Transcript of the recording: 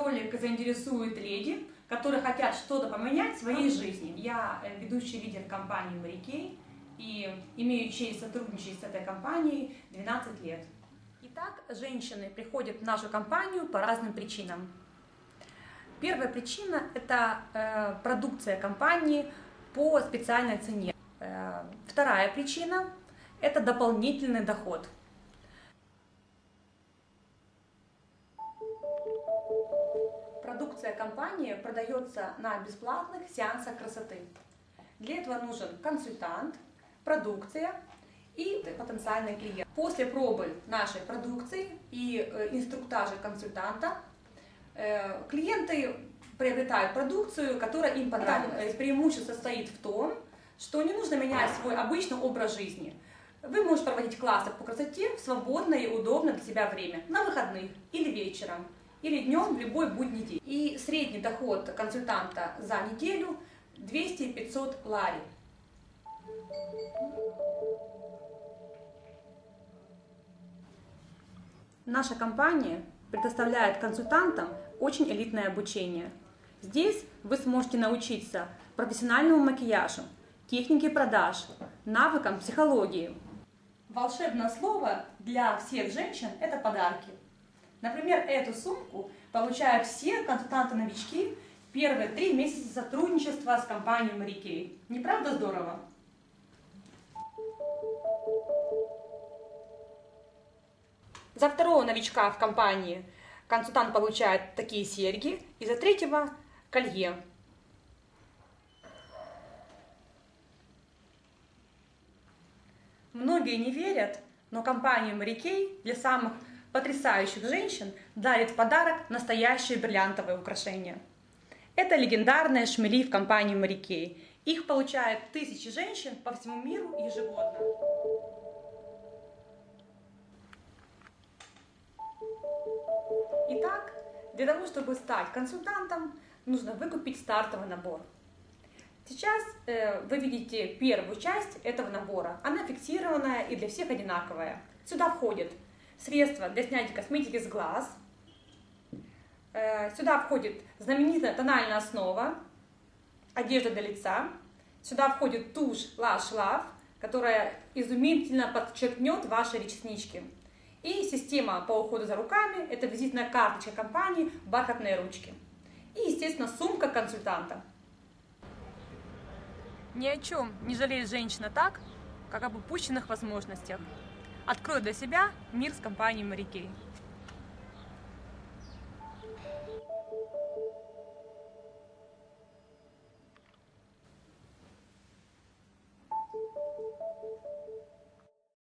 Ролик заинтересует леди, которые хотят что-то поменять в своей жизни. Я э, ведущий лидер компании Марикей и имею честь сотрудничать с этой компанией 12 лет. Итак, женщины приходят в нашу компанию по разным причинам. Первая причина – это э, продукция компании по специальной цене. Э, вторая причина – это дополнительный доход. Продукция компании продается на бесплатных сеансах красоты. Для этого нужен консультант, продукция и потенциальный клиент. После пробы нашей продукции и э, инструктажа консультанта э, клиенты приобретают продукцию, которая им понравилась. Преимущество состоит в том, что не нужно менять свой обычный образ жизни. Вы можете проводить классы по красоте в свободное и удобное для себя время, на выходных или вечером, или днем в любой будний день. И средний доход консультанта за неделю 200-500 лари. Наша компания предоставляет консультантам очень элитное обучение. Здесь вы сможете научиться профессиональному макияжу, технике продаж, навыкам психологии. Волшебное слово для всех женщин – это подарки. Например, эту сумку получают все консультанты-новички первые три месяца сотрудничества с компанией Марикей. Не правда здорово? За второго новичка в компании консультант получает такие серьги, и за третьего – колье. Многие не верят, но компания Марикей для самых потрясающих женщин дарит в подарок настоящие бриллиантовые украшения. Это легендарные шмели в компании Марикей. Их получают тысячи женщин по всему миру ежегодно. Итак, для того, чтобы стать консультантом, нужно выкупить стартовый набор. Сейчас э, вы видите первую часть этого набора. Она фиксированная и для всех одинаковая. Сюда входит средства для снятия косметики с глаз. Э, сюда входит знаменитая тональная основа, одежда для лица. Сюда входит тушь Lush Love, которая изумительно подчеркнет ваши реснички. И система по уходу за руками, это визитная карточка компании «Бархатные ручки». И, естественно, сумка консультанта. Ни о чем не жалеет женщина так, как об упущенных возможностях. Открой для себя мир с компанией «Морякей».